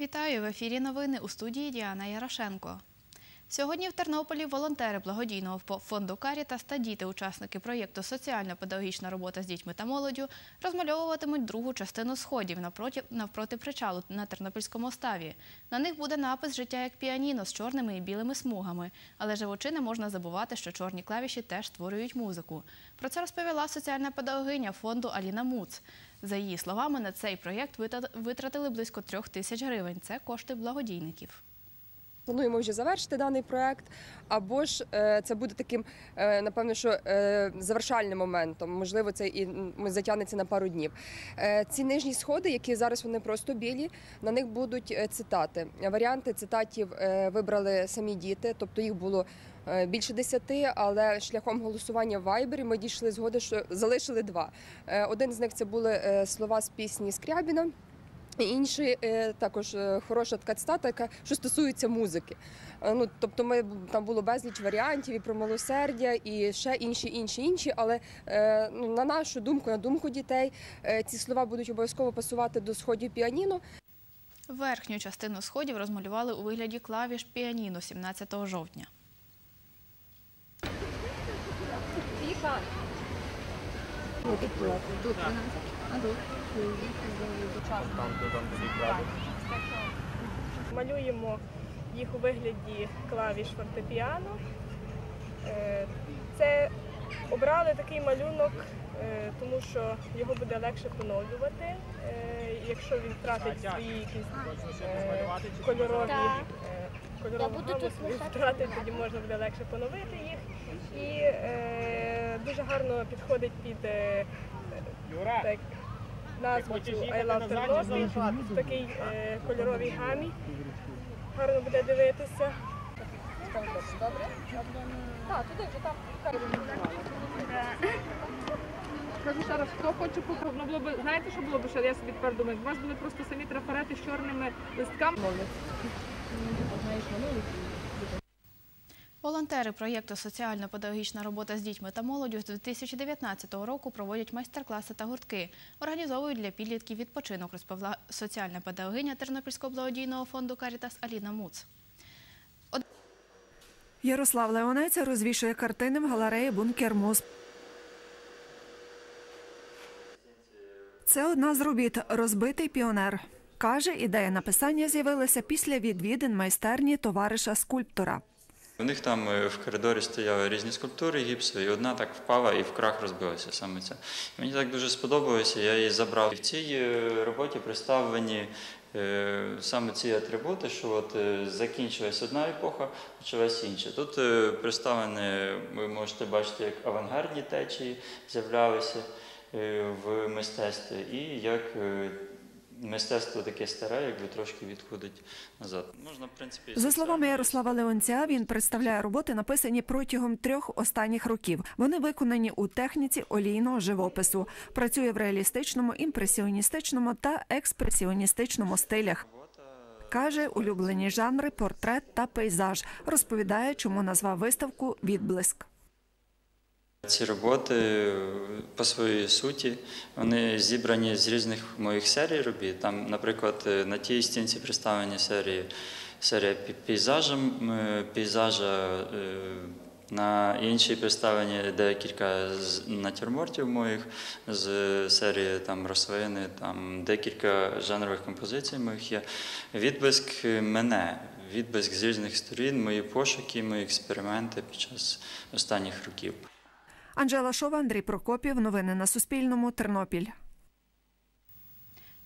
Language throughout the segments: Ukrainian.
Вітаю в ефірі новини у студії Діана Ярошенко. Сьогодні в Тернополі волонтери благодійного фонду Карітас та діти-учасники проєкту Соціально-педагогічна робота з дітьми та молоддю розмальовуватимуть другу частину сходів навпроти причалу на Тернопільському ставі. На них буде напис Життя як піаніно з чорними і білими смугами. Але живучи не можна забувати, що чорні клавіші теж створюють музику. Про це розповіла соціальна педагогиня фонду Аліна Муц. За її словами, на цей проєкт витратили близько трьох тисяч гривень. Це кошти благодійників. Плануємо вже завершити даний проект, або ж е, це буде таким, е, напевно, що е, завершальним моментом. Можливо, це і затягнеться на пару днів. Ці нижні сходи, які зараз вони просто білі, на них будуть цитати. Варіанти цитатів вибрали самі діти, тобто їх було. Більше десяти, але шляхом голосування в Вайбері ми дійшли згоди, що залишили два. Один з них це були слова з пісні Скрябіна. І Інший е, також е, хороша така цитата, яка що стосується музики. Е, Ну тобто, ми там було безліч варіантів і про милосердя, і ще інші, інші, інші. Але ну, на нашу думку, на думку дітей, ці слова будуть обов'язково пасувати до сходів піаніно. Верхню частину сходів розмалювали у вигляді клавіш піаніно 17 жовтня. Малюємо їх у вигляді клавіш фортепіано. Е, Це обрали такий малюнок, е, тому що його буде легше поновлювати, е, якщо він втратить свої якісь е, кольорові кольорову гаму тут втратить, тоді можна буде легше поновити їх. І е, дуже гарно підходить під е, так, назву I Love Тернопіль в такій е, кольоровій гамі. Гарно буде дивитися. Кажу ще хто хоче попробувати, знаєте, що було б я собі тепер думаю, у вас були просто самі трафарети з чорними листками. Волонтери проєкту Соціально-педагогічна робота з дітьми та молоддю з 2019 року проводять майстер-класи та гуртки. Організовують для підлітків відпочинок, розповіла соціальна педагогиня Тернопільського благодійного фонду Карітас Аліна Муц. Ярослав Леонець розвішує картини в галереї Бункер Мосп. Це одна з робіт Розбитий піонер. Каже, ідея написання з'явилася після відвідин майстерні товариша скульптора. У них там е, в коридорі стояли різні скульптури гіпсові, і одна так впала і в крах розбилася саме ця. Мені так дуже сподобалося, я її забрав. І в цій е, роботі представлені е, саме ці атрибути, що от закінчилась одна епоха, почалась інша. Тут представлені, ви можете бачити, як авангардні течії з'являлися в мистецтві, і як мистецтво таке старе, якби трошки відходить назад. Можна, в принципі, За словами Ярослава Леонця, він представляє роботи, написані протягом трьох останніх років. Вони виконані у техніці олійного живопису. Працює в реалістичному, імпресіоністичному та експресіоністичному стилях. Каже, улюблені жанри портрет та пейзаж. Розповідає, чому назвав виставку Відблиск. Ці роботи по своїй суті вони зібрані з різних моїх серій робіт. Там, наприклад, е, на тій стінці представлені серії серія пейзажа. е, На іншій представлені декілька з натюрмортів моїх з серії там рослини, там декілька жанрових композицій моїх є. Відблиск мене, відблиск з різних сторін, мої пошуки, мої експерименти під час останніх років. Анжела Шова, Андрій Прокопів. Новини на Суспільному. Тернопіль.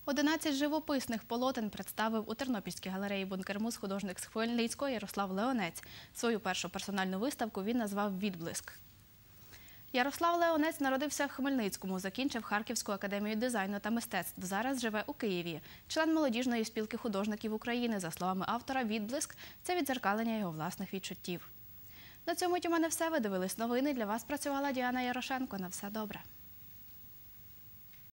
11 живописних полотен представив у Тернопільській галереї Бункермус художник з Хмельницького Ярослав Леонець. Свою першу персональну виставку він назвав Відблиск. Ярослав Леонець народився в Хмельницькому, закінчив Харківську академію дизайну та мистецтв. Зараз живе у Києві. Член молодіжної спілки художників України. За словами автора, відблиск це відзеркалення його власних відчуттів. На цьому у мене все. Ви дивились новини. Для вас працювала Діана Ярошенко. На все добре.